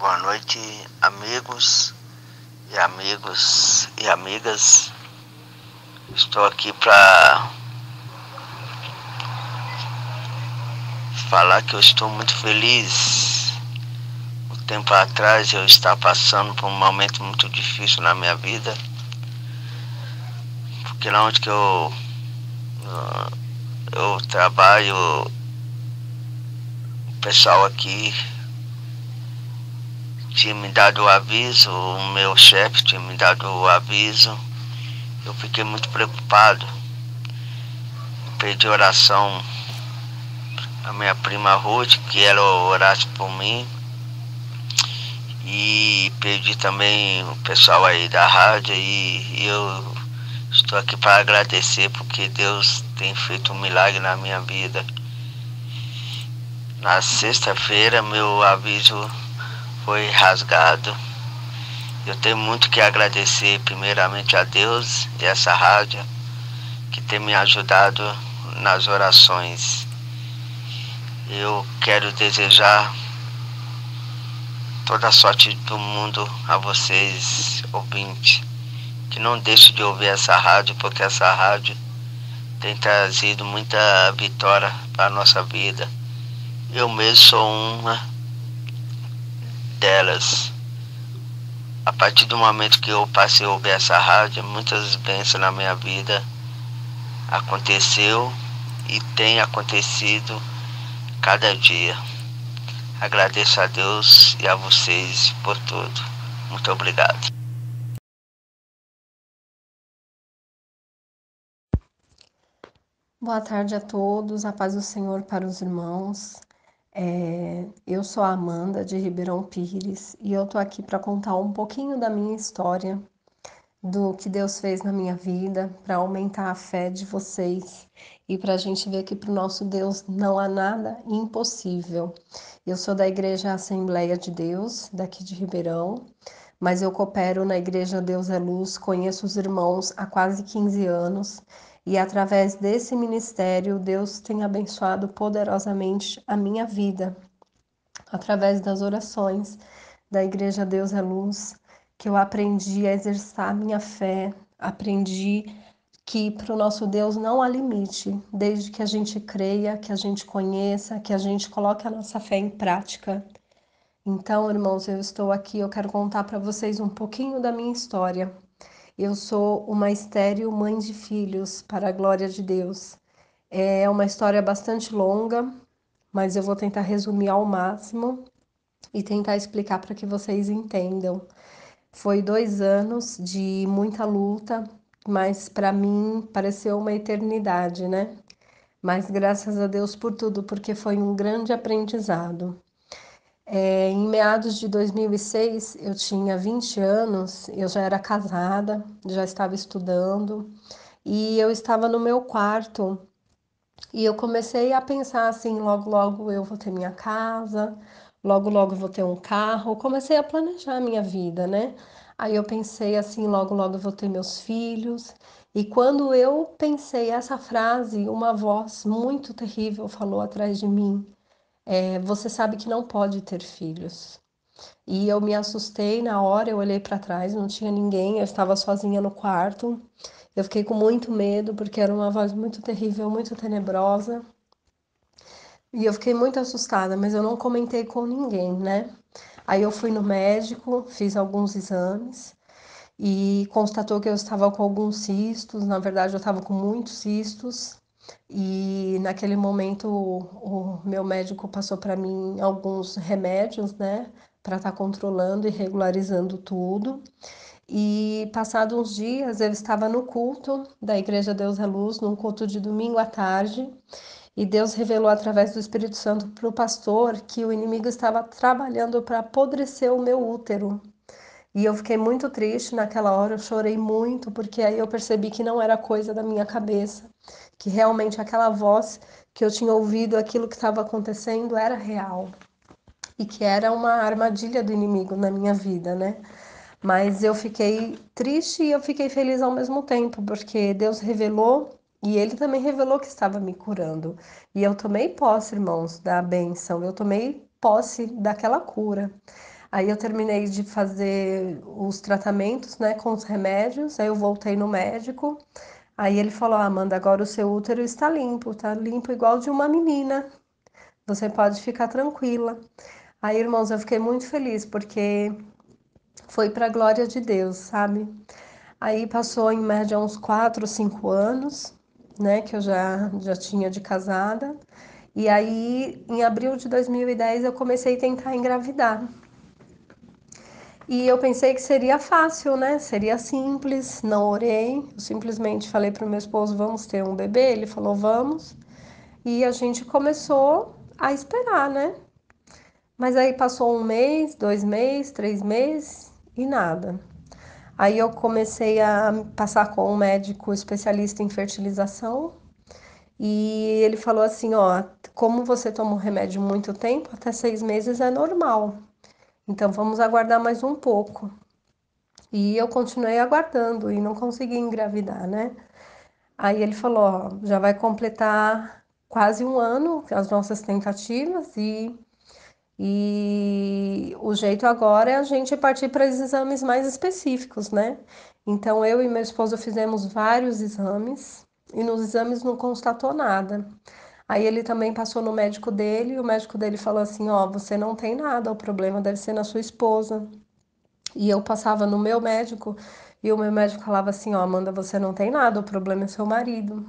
Boa noite, amigos e amigos e amigas. Estou aqui para falar que eu estou muito feliz. Um tempo atrás eu estava passando por um momento muito difícil na minha vida. Porque lá onde que eu, eu trabalho, o pessoal aqui tinha me dado o aviso, o meu chefe tinha me dado o aviso. Eu fiquei muito preocupado. Pedi oração a minha prima Ruth, que ela orasse por mim. E pedi também o pessoal aí da rádio e eu estou aqui para agradecer porque Deus tem feito um milagre na minha vida. Na sexta-feira meu aviso foi rasgado. Eu tenho muito que agradecer primeiramente a Deus e essa rádio que tem me ajudado nas orações. Eu quero desejar toda a sorte do mundo a vocês, ouvintes, que não deixem de ouvir essa rádio, porque essa rádio tem trazido muita vitória para a nossa vida. Eu mesmo sou uma delas. A partir do momento que eu passei a ouvir essa rádio, muitas bênçãos na minha vida aconteceu e tem acontecido cada dia. Agradeço a Deus e a vocês por tudo. Muito obrigado. Boa tarde a todos, a paz do Senhor para os irmãos. É, eu sou a Amanda de Ribeirão Pires e eu tô aqui para contar um pouquinho da minha história, do que Deus fez na minha vida, para aumentar a fé de vocês e para a gente ver que para o nosso Deus não há nada impossível. Eu sou da Igreja Assembleia de Deus, daqui de Ribeirão, mas eu coopero na Igreja Deus é Luz, conheço os irmãos há quase 15 anos e através desse ministério, Deus tem abençoado poderosamente a minha vida, através das orações da Igreja Deus é Luz, que eu aprendi a exercitar minha fé, aprendi que para o nosso Deus não há limite, desde que a gente creia, que a gente conheça, que a gente coloque a nossa fé em prática. Então, irmãos, eu estou aqui, eu quero contar para vocês um pouquinho da minha história. Eu sou uma estéril mãe de filhos, para a glória de Deus. É uma história bastante longa, mas eu vou tentar resumir ao máximo e tentar explicar para que vocês entendam. Foi dois anos de muita luta, mas para mim pareceu uma eternidade, né? Mas graças a Deus por tudo, porque foi um grande aprendizado. É, em meados de 2006, eu tinha 20 anos, eu já era casada, já estava estudando e eu estava no meu quarto e eu comecei a pensar assim: logo, logo eu vou ter minha casa, logo, logo eu vou ter um carro. Comecei a planejar a minha vida, né? Aí eu pensei assim: logo, logo eu vou ter meus filhos. E quando eu pensei essa frase, uma voz muito terrível falou atrás de mim é, você sabe que não pode ter filhos. E eu me assustei na hora, eu olhei para trás, não tinha ninguém, eu estava sozinha no quarto. Eu fiquei com muito medo, porque era uma voz muito terrível, muito tenebrosa. E eu fiquei muito assustada, mas eu não comentei com ninguém, né? Aí eu fui no médico, fiz alguns exames e constatou que eu estava com alguns cistos. Na verdade, eu estava com muitos cistos e naquele momento o, meu médico passou para mim alguns remédios, né, para estar tá controlando e regularizando tudo. E passados uns dias eu estava no culto da Igreja Deus é Luz, num culto de domingo à tarde, e Deus revelou através do Espírito Santo para o pastor que o inimigo estava trabalhando para apodrecer o meu útero. E eu fiquei muito triste naquela hora, eu chorei muito, porque aí eu percebi que não era coisa da minha cabeça, que realmente aquela voz que eu tinha ouvido, aquilo que estava acontecendo era real. E que era uma armadilha do inimigo na minha vida, né? Mas eu fiquei triste e eu fiquei feliz ao mesmo tempo, porque Deus revelou e ele também revelou que estava me curando. E eu tomei posse, irmãos, da benção, eu tomei posse daquela cura. Aí eu terminei de fazer os tratamentos, né, com os remédios. Aí eu voltei no médico. Aí ele falou: ah, Amanda, agora o seu útero está limpo, tá limpo igual de uma menina. Você pode ficar tranquila. Aí, irmãos, eu fiquei muito feliz porque foi para a glória de Deus, sabe? Aí passou em média uns 4, 5 anos, né, que eu já, já tinha de casada. E aí, em abril de 2010, eu comecei a tentar engravidar. E eu pensei que seria fácil, né? Seria simples, não orei. Eu simplesmente falei para o meu esposo: vamos ter um bebê? Ele falou: vamos. E a gente começou a esperar, né? Mas aí passou um mês, dois meses, três meses e nada. Aí eu comecei a passar com um médico especialista em fertilização e ele falou assim: ó, como você toma remédio muito tempo, até seis meses é normal. Então vamos aguardar mais um pouco. E eu continuei aguardando e não consegui engravidar, né? Aí ele falou: ó, já vai completar quase um ano as nossas tentativas e e o jeito agora é a gente partir para os exames mais específicos, né? Então eu e meu esposo fizemos vários exames e nos exames não constatou nada. Aí ele também passou no médico dele e o médico dele falou assim: Ó, oh, você não tem nada, o problema deve ser na sua esposa. E eu passava no meu médico e o meu médico falava assim: Ó, oh, Amanda, você não tem nada, o problema é seu marido.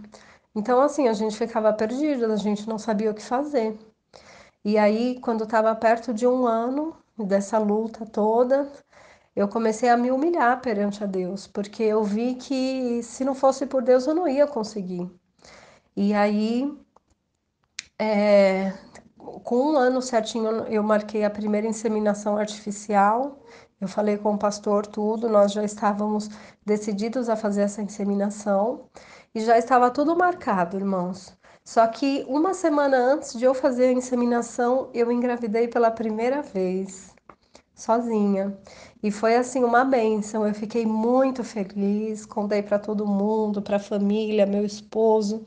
Então, assim, a gente ficava perdida, a gente não sabia o que fazer. E aí, quando estava perto de um ano dessa luta toda, eu comecei a me humilhar perante a Deus, porque eu vi que se não fosse por Deus eu não ia conseguir. E aí, é, com um ano certinho, eu marquei a primeira inseminação artificial. Eu falei com o pastor tudo, nós já estávamos decididos a fazer essa inseminação e já estava tudo marcado, irmãos. Só que uma semana antes de eu fazer a inseminação, eu engravidei pela primeira vez, sozinha. E foi assim uma benção. Eu fiquei muito feliz, contei para todo mundo, para a família, meu esposo.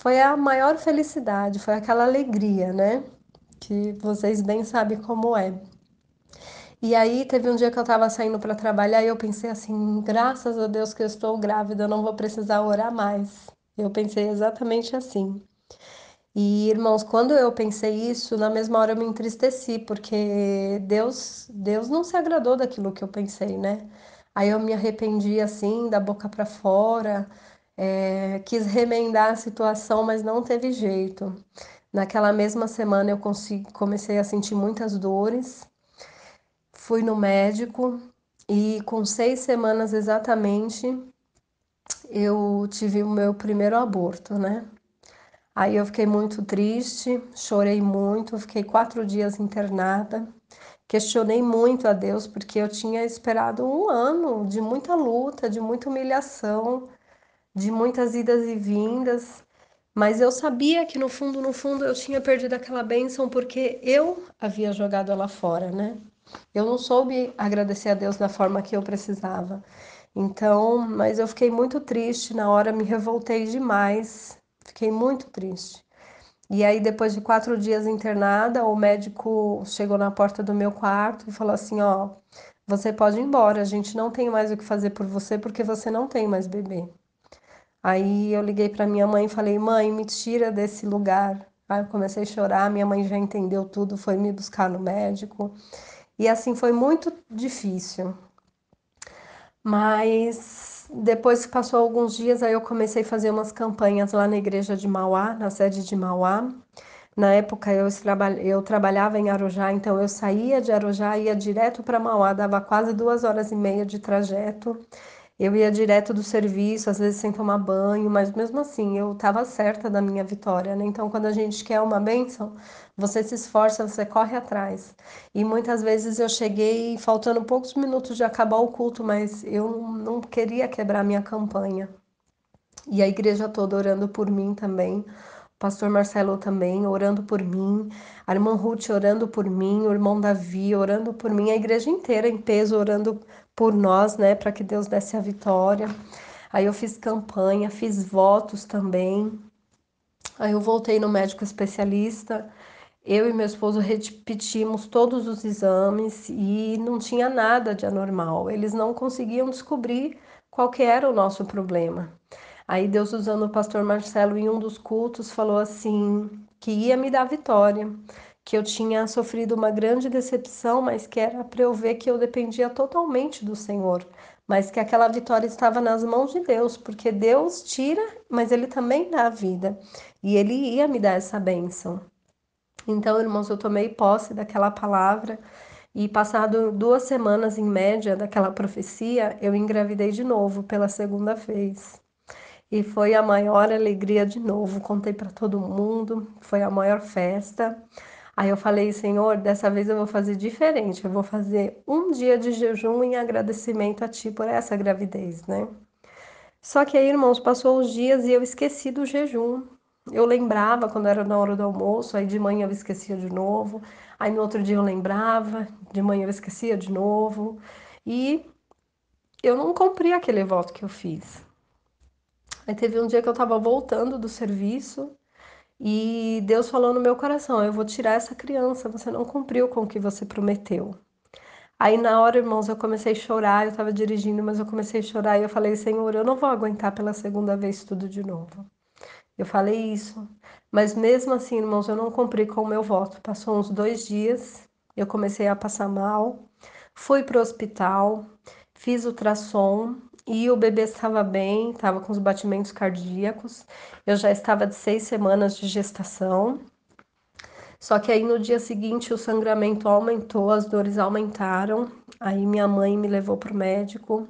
Foi a maior felicidade, foi aquela alegria, né? Que vocês bem sabem como é. E aí teve um dia que eu estava saindo para trabalhar e eu pensei assim, graças a Deus que eu estou grávida, eu não vou precisar orar mais. Eu pensei exatamente assim. E, irmãos, quando eu pensei isso, na mesma hora eu me entristeci, porque Deus, Deus não se agradou daquilo que eu pensei, né? Aí eu me arrependi assim, da boca para fora, é, quis remendar a situação, mas não teve jeito. Naquela mesma semana eu consegui, comecei a sentir muitas dores, fui no médico e com seis semanas exatamente eu tive o meu primeiro aborto, né? Aí eu fiquei muito triste, chorei muito, fiquei quatro dias internada. Questionei muito a Deus, porque eu tinha esperado um ano de muita luta, de muita humilhação, de muitas idas e vindas. Mas eu sabia que no fundo, no fundo, eu tinha perdido aquela bênção porque eu havia jogado ela fora, né? Eu não soube agradecer a Deus da forma que eu precisava. Então, mas eu fiquei muito triste na hora, me revoltei demais Fiquei muito triste. E aí, depois de quatro dias internada, o médico chegou na porta do meu quarto e falou assim: Ó, você pode ir embora, a gente não tem mais o que fazer por você porque você não tem mais bebê. Aí eu liguei para minha mãe e falei: Mãe, me tira desse lugar. Aí eu comecei a chorar, minha mãe já entendeu tudo, foi me buscar no médico. E assim foi muito difícil. Mas depois que passou alguns dias, aí eu comecei a fazer umas campanhas lá na igreja de Mauá, na sede de Mauá. Na época eu, eu trabalhava em Arujá, então eu saía de Arujá, ia direto para Mauá, dava quase duas horas e meia de trajeto. Eu ia direto do serviço, às vezes sem tomar banho, mas mesmo assim eu estava certa da minha vitória, né? Então, quando a gente quer uma bênção, você se esforça, você corre atrás. E muitas vezes eu cheguei faltando poucos minutos de acabar o culto, mas eu não queria quebrar minha campanha. E a igreja toda orando por mim também, pastor Marcelo também orando por mim, a irmã Ruth orando por mim, o irmão Davi orando por mim, a igreja inteira em peso orando por nós, né, para que Deus desse a vitória. Aí eu fiz campanha, fiz votos também. Aí eu voltei no médico especialista. Eu e meu esposo repetimos todos os exames e não tinha nada de anormal. Eles não conseguiam descobrir qual que era o nosso problema. Aí Deus usando o pastor Marcelo em um dos cultos falou assim que ia me dar vitória, que eu tinha sofrido uma grande decepção, mas que era para eu ver que eu dependia totalmente do Senhor, mas que aquela vitória estava nas mãos de Deus, porque Deus tira, mas ele também dá a vida. E ele ia me dar essa bênção. Então, irmãos, eu tomei posse daquela palavra e passado duas semanas em média daquela profecia, eu engravidei de novo pela segunda vez. E foi a maior alegria de novo. Contei para todo mundo, foi a maior festa. Aí eu falei, Senhor, dessa vez eu vou fazer diferente. Eu vou fazer um dia de jejum em agradecimento a Ti por essa gravidez, né? Só que aí, irmãos, passou os dias e eu esqueci do jejum. Eu lembrava quando era na hora do almoço, aí de manhã eu esquecia de novo. Aí no outro dia eu lembrava, de manhã eu esquecia de novo. E eu não cumpri aquele voto que eu fiz. Aí teve um dia que eu estava voltando do serviço e Deus falou no meu coração: Eu vou tirar essa criança, você não cumpriu com o que você prometeu. Aí na hora, irmãos, eu comecei a chorar, eu estava dirigindo, mas eu comecei a chorar e eu falei: Senhor, eu não vou aguentar pela segunda vez tudo de novo. Eu falei isso, mas mesmo assim, irmãos, eu não cumpri com o meu voto. Passou uns dois dias, eu comecei a passar mal, fui para o hospital, fiz ultrassom e o bebê estava bem, estava com os batimentos cardíacos. Eu já estava de seis semanas de gestação. Só que aí no dia seguinte o sangramento aumentou, as dores aumentaram. Aí minha mãe me levou para o médico.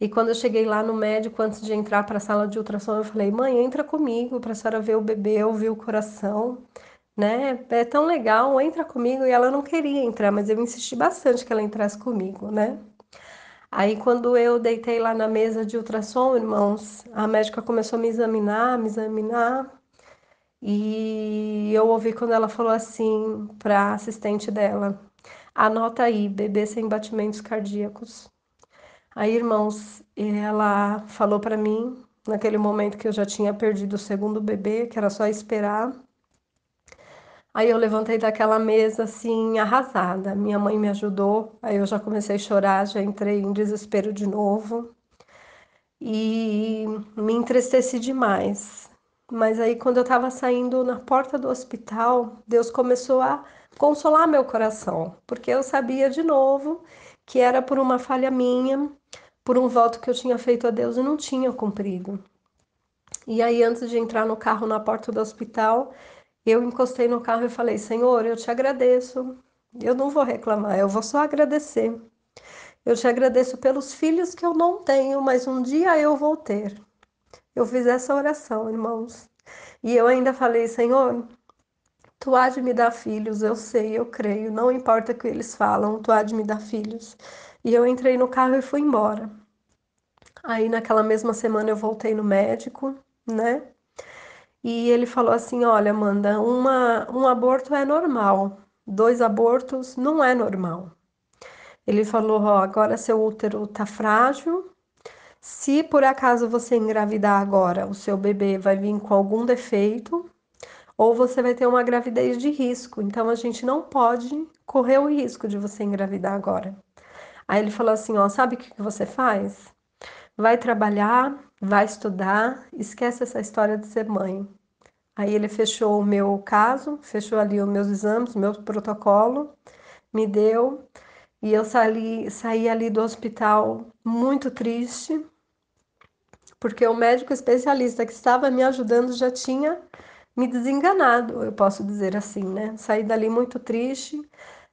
E quando eu cheguei lá no médico, antes de entrar para a sala de ultrassom, eu falei: mãe, entra comigo para a senhora ver o bebê, ouvir o coração, né? É tão legal, entra comigo. E ela não queria entrar, mas eu insisti bastante que ela entrasse comigo, né? Aí, quando eu deitei lá na mesa de ultrassom, irmãos, a médica começou a me examinar, me examinar. E eu ouvi quando ela falou assim para a assistente dela: anota aí, bebê sem batimentos cardíacos. Aí, irmãos, ela falou para mim, naquele momento que eu já tinha perdido o segundo bebê, que era só esperar. Aí eu levantei daquela mesa assim, arrasada. Minha mãe me ajudou, aí eu já comecei a chorar, já entrei em desespero de novo. E me entristeci demais. Mas aí, quando eu estava saindo na porta do hospital, Deus começou a consolar meu coração, porque eu sabia de novo que era por uma falha minha, por um voto que eu tinha feito a Deus e não tinha cumprido. E aí, antes de entrar no carro na porta do hospital, eu encostei no carro e falei: Senhor, eu te agradeço. Eu não vou reclamar, eu vou só agradecer. Eu te agradeço pelos filhos que eu não tenho, mas um dia eu vou ter. Eu fiz essa oração, irmãos. E eu ainda falei: Senhor, Tu há de me dar filhos, eu sei, eu creio, não importa o que eles falam, tu há de me dar filhos. E eu entrei no carro e fui embora. Aí naquela mesma semana eu voltei no médico, né? E ele falou assim: Olha, Amanda, uma, um aborto é normal, dois abortos não é normal. Ele falou: Ó, agora seu útero tá frágil. Se por acaso você engravidar agora, o seu bebê vai vir com algum defeito, ou você vai ter uma gravidez de risco. Então a gente não pode correr o risco de você engravidar agora. Aí ele falou assim: ó, sabe o que você faz? Vai trabalhar, vai estudar, esquece essa história de ser mãe. Aí ele fechou o meu caso, fechou ali os meus exames, meu protocolo, me deu, e eu saí, saí ali do hospital muito triste, porque o médico especialista que estava me ajudando já tinha me desenganado, eu posso dizer assim, né? Saí dali muito triste.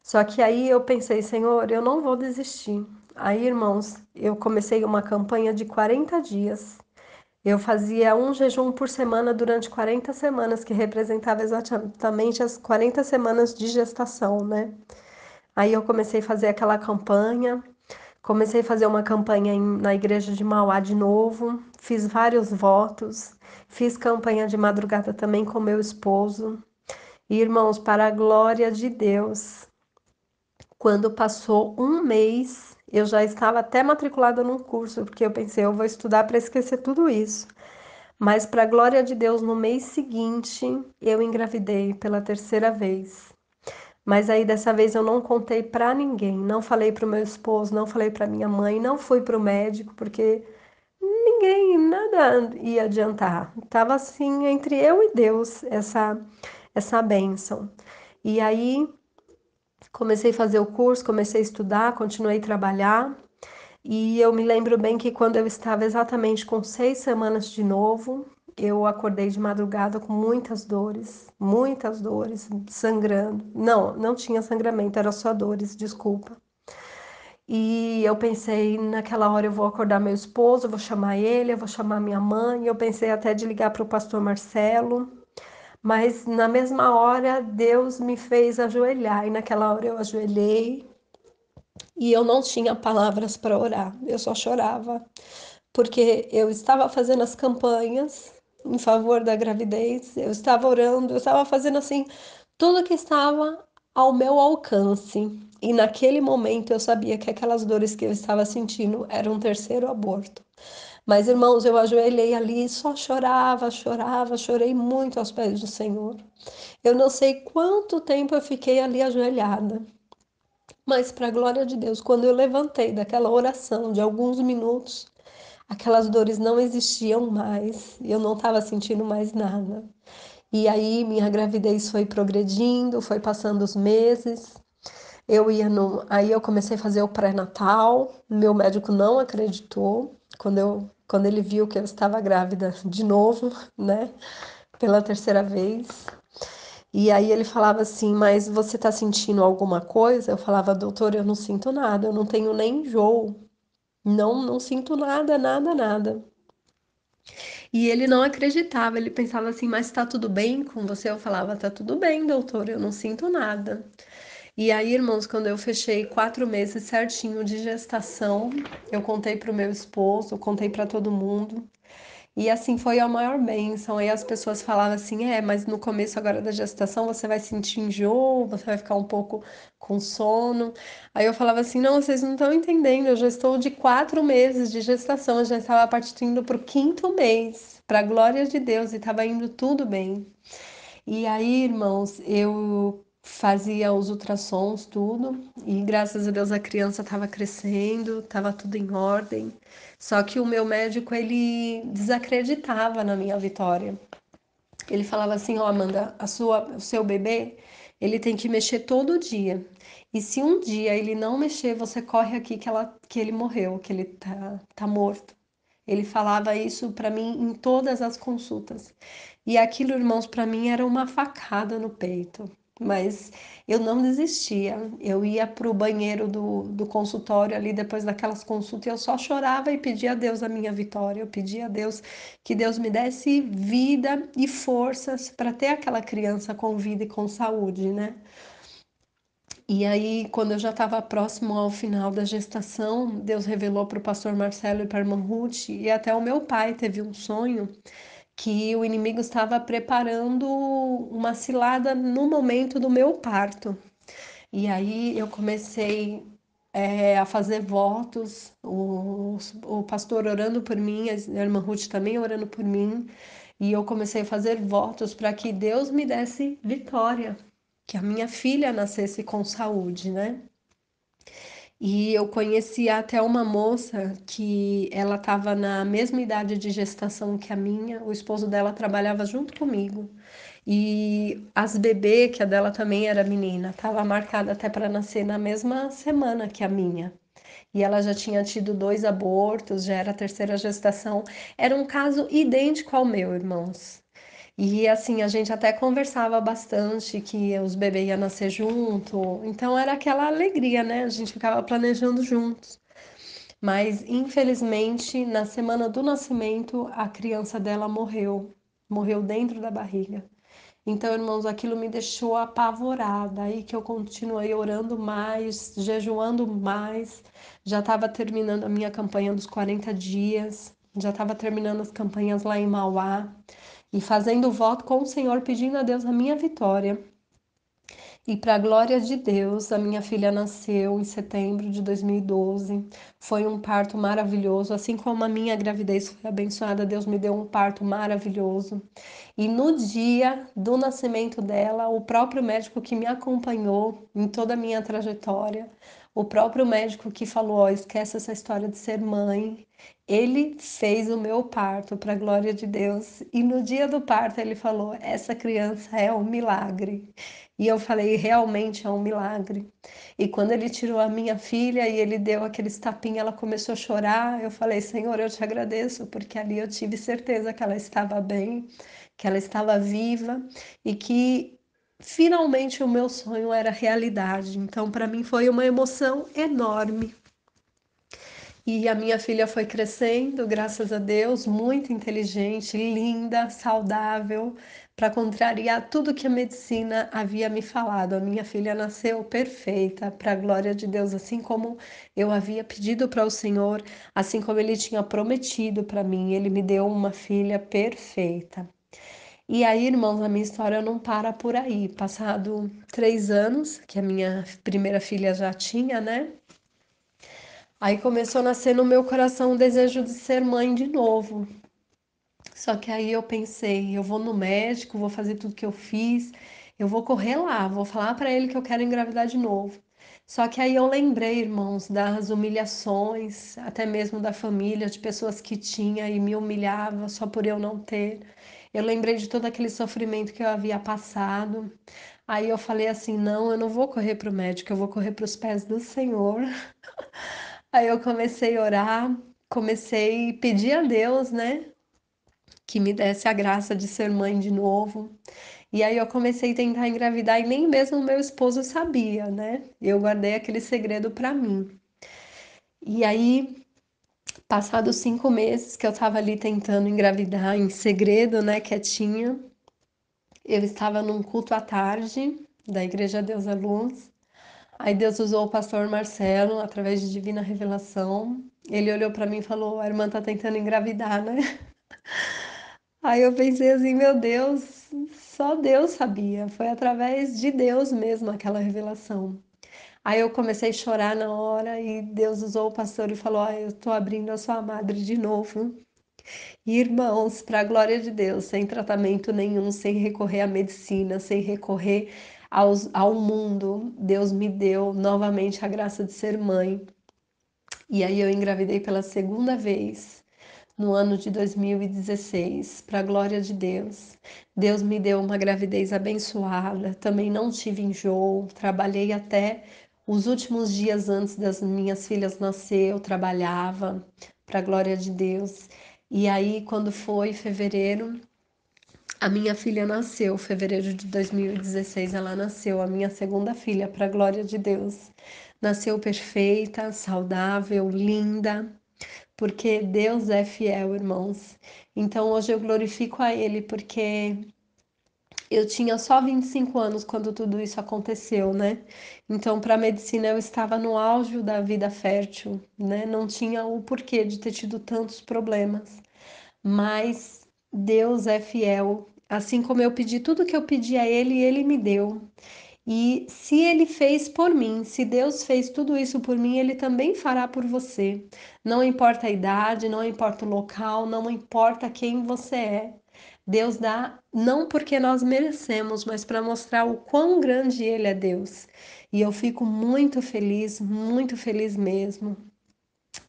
Só que aí eu pensei, Senhor, eu não vou desistir. Aí, irmãos, eu comecei uma campanha de 40 dias. Eu fazia um jejum por semana durante 40 semanas, que representava exatamente as 40 semanas de gestação, né? Aí eu comecei a fazer aquela campanha. Comecei a fazer uma campanha em, na igreja de Mauá de novo, fiz vários votos, fiz campanha de madrugada também com meu esposo. E, irmãos, para a glória de Deus, quando passou um mês, eu já estava até matriculada num curso, porque eu pensei, eu vou estudar para esquecer tudo isso. Mas, para a glória de Deus, no mês seguinte, eu engravidei pela terceira vez. Mas aí dessa vez eu não contei para ninguém, não falei para o meu esposo, não falei para minha mãe, não fui para o médico, porque ninguém, nada ia adiantar. Tava assim entre eu e Deus essa essa bênção. E aí comecei a fazer o curso, comecei a estudar, continuei a trabalhar. E eu me lembro bem que quando eu estava exatamente com seis semanas de novo, eu acordei de madrugada com muitas dores, muitas dores, sangrando. Não, não tinha sangramento, era só dores, desculpa. E eu pensei, naquela hora eu vou acordar meu esposo, eu vou chamar ele, eu vou chamar minha mãe. Eu pensei até de ligar para o pastor Marcelo, mas na mesma hora Deus me fez ajoelhar e naquela hora eu ajoelhei e eu não tinha palavras para orar, eu só chorava, porque eu estava fazendo as campanhas em favor da gravidez, eu estava orando, eu estava fazendo assim tudo que estava ao meu alcance. E naquele momento eu sabia que aquelas dores que eu estava sentindo eram um terceiro aborto. Mas, irmãos, eu ajoelhei ali e só chorava, chorava, chorei muito aos pés do Senhor. Eu não sei quanto tempo eu fiquei ali ajoelhada. Mas, para a glória de Deus, quando eu levantei daquela oração de alguns minutos, aquelas dores não existiam mais, eu não estava sentindo mais nada. E aí minha gravidez foi progredindo, foi passando os meses. Eu ia no, aí eu comecei a fazer o pré-natal. Meu médico não acreditou quando eu, quando ele viu que eu estava grávida de novo, né? Pela terceira vez. E aí ele falava assim: "Mas você tá sentindo alguma coisa?" Eu falava: "Doutor, eu não sinto nada, eu não tenho nem enjoo. Não, não sinto nada, nada, nada." E ele não acreditava, ele pensava assim: "Mas tá tudo bem com você?" Eu falava: "Tá tudo bem, doutor, eu não sinto nada." E aí, irmãos, quando eu fechei quatro meses certinho de gestação, eu contei para o meu esposo, contei para todo mundo. E assim foi a maior bênção. Aí as pessoas falavam assim: é, mas no começo agora da gestação você vai sentir enjoo, você vai ficar um pouco com sono. Aí eu falava assim: não, vocês não estão entendendo, eu já estou de quatro meses de gestação, eu já estava partindo para o quinto mês, para a glória de Deus, e estava indo tudo bem. E aí, irmãos, eu fazia os ultrassons, tudo, e graças a Deus a criança estava crescendo, estava tudo em ordem. Só que o meu médico ele desacreditava na minha vitória. Ele falava assim: "Ó, oh, Amanda, a sua, o seu bebê, ele tem que mexer todo dia. E se um dia ele não mexer, você corre aqui que ela que ele morreu, que ele tá tá morto". Ele falava isso para mim em todas as consultas. E aquilo, irmãos, para mim era uma facada no peito mas eu não desistia. Eu ia para o banheiro do, do consultório ali depois daquelas consultas e eu só chorava e pedia a Deus a minha vitória. Eu pedia a Deus que Deus me desse vida e forças para ter aquela criança com vida e com saúde, né? E aí, quando eu já estava próximo ao final da gestação, Deus revelou para o pastor Marcelo e para a irmã Ruth, e até o meu pai teve um sonho que o inimigo estava preparando uma cilada no momento do meu parto. E aí eu comecei é, a fazer votos, o, o pastor orando por mim, a irmã Ruth também orando por mim, e eu comecei a fazer votos para que Deus me desse vitória, que a minha filha nascesse com saúde, né? E eu conheci até uma moça que ela estava na mesma idade de gestação que a minha, o esposo dela trabalhava junto comigo. E as bebê, que a dela também era menina, estava marcada até para nascer na mesma semana que a minha. E ela já tinha tido dois abortos, já era a terceira gestação. Era um caso idêntico ao meu, irmãos. E assim, a gente até conversava bastante que os bebês iam nascer junto. Então era aquela alegria, né? A gente ficava planejando juntos. Mas infelizmente, na semana do nascimento, a criança dela morreu. Morreu dentro da barriga. Então, irmãos, aquilo me deixou apavorada. Aí que eu continuei orando mais, jejuando mais. Já estava terminando a minha campanha dos 40 dias, já estava terminando as campanhas lá em Mauá e fazendo voto com o Senhor, pedindo a Deus a minha vitória. E para a glória de Deus, a minha filha nasceu em setembro de 2012. Foi um parto maravilhoso, assim como a minha gravidez foi abençoada, Deus me deu um parto maravilhoso. E no dia do nascimento dela, o próprio médico que me acompanhou em toda a minha trajetória, o próprio médico que falou: oh, esquece essa história de ser mãe, ele fez o meu parto para a glória de Deus. E no dia do parto ele falou: essa criança é um milagre. E eu falei, realmente é um milagre. E quando ele tirou a minha filha e ele deu aqueles tapinhos, ela começou a chorar. Eu falei, Senhor, eu te agradeço, porque ali eu tive certeza que ela estava bem, que ela estava viva e que finalmente o meu sonho era realidade. Então, para mim foi uma emoção enorme. E a minha filha foi crescendo, graças a Deus, muito inteligente, linda, saudável, para contrariar tudo que a medicina havia me falado. A minha filha nasceu perfeita, para a glória de Deus, assim como eu havia pedido para o Senhor, assim como ele tinha prometido para mim. Ele me deu uma filha perfeita. E aí, irmãos, a minha história não para por aí. Passado três anos, que a minha primeira filha já tinha, né? Aí começou a nascer no meu coração o desejo de ser mãe de novo. Só que aí eu pensei, eu vou no médico, vou fazer tudo que eu fiz, eu vou correr lá, vou falar para ele que eu quero engravidar de novo. Só que aí eu lembrei, irmãos, das humilhações, até mesmo da família, de pessoas que tinha e me humilhava só por eu não ter. Eu lembrei de todo aquele sofrimento que eu havia passado. Aí eu falei assim: não, eu não vou correr para o médico, eu vou correr para os pés do Senhor. Aí eu comecei a orar, comecei a pedir a Deus, né, que me desse a graça de ser mãe de novo. E aí eu comecei a tentar engravidar e nem mesmo meu esposo sabia, né? Eu guardei aquele segredo para mim. E aí, passados cinco meses que eu tava ali tentando engravidar em segredo, né, quietinha, eu estava num culto à tarde da Igreja Deus é Luz. Aí Deus usou o pastor Marcelo através de divina revelação. Ele olhou para mim e falou: "A irmã tá tentando engravidar, né?" Aí eu pensei assim, meu Deus, só Deus sabia. Foi através de Deus mesmo aquela revelação. Aí eu comecei a chorar na hora e Deus usou o pastor e falou: ah, Eu estou abrindo a sua madre de novo. Irmãos, para a glória de Deus, sem tratamento nenhum, sem recorrer à medicina, sem recorrer aos, ao mundo, Deus me deu novamente a graça de ser mãe. E aí eu engravidei pela segunda vez no ano de 2016, para a glória de Deus. Deus me deu uma gravidez abençoada, também não tive enjoo, trabalhei até os últimos dias antes das minhas filhas nascer, eu trabalhava, para a glória de Deus. E aí, quando foi fevereiro, a minha filha nasceu, fevereiro de 2016, ela nasceu, a minha segunda filha, para a glória de Deus. Nasceu perfeita, saudável, linda, porque Deus é fiel, irmãos. Então hoje eu glorifico a Ele porque eu tinha só 25 anos quando tudo isso aconteceu, né? Então, para a medicina, eu estava no auge da vida fértil, né? Não tinha o porquê de ter tido tantos problemas. Mas Deus é fiel. Assim como eu pedi tudo que eu pedi a Ele, Ele me deu. E se ele fez por mim, se Deus fez tudo isso por mim, ele também fará por você. Não importa a idade, não importa o local, não importa quem você é. Deus dá não porque nós merecemos, mas para mostrar o quão grande ele é Deus. E eu fico muito feliz, muito feliz mesmo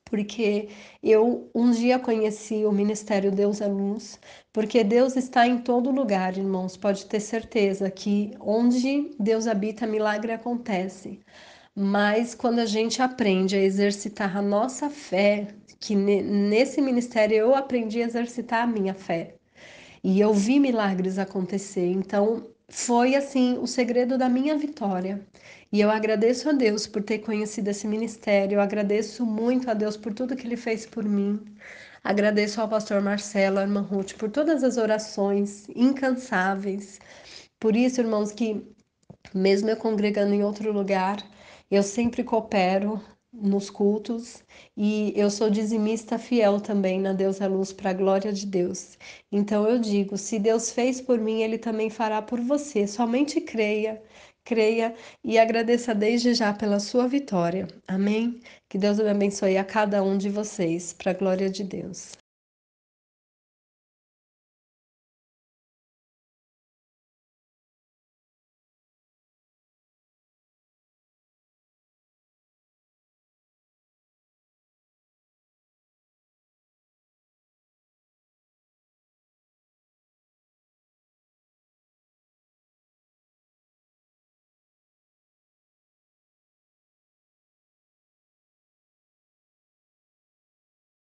porque eu um dia conheci o Ministério Deus é Luz, porque Deus está em todo lugar, irmãos, pode ter certeza que onde Deus habita, milagre acontece. Mas quando a gente aprende a exercitar a nossa fé, que nesse ministério eu aprendi a exercitar a minha fé. E eu vi milagres acontecer. Então, foi assim o segredo da minha vitória. E eu agradeço a Deus por ter conhecido esse ministério, eu agradeço muito a Deus por tudo que ele fez por mim. Agradeço ao pastor Marcelo, à irmã Ruth, por todas as orações incansáveis. Por isso, irmãos, que mesmo eu congregando em outro lugar, eu sempre coopero nos cultos e eu sou dizimista fiel também na Deus é Luz para a glória de Deus. Então eu digo, se Deus fez por mim, ele também fará por você. Somente creia creia e agradeça desde já pela sua vitória. Amém? Que Deus abençoe a cada um de vocês, para a glória de Deus.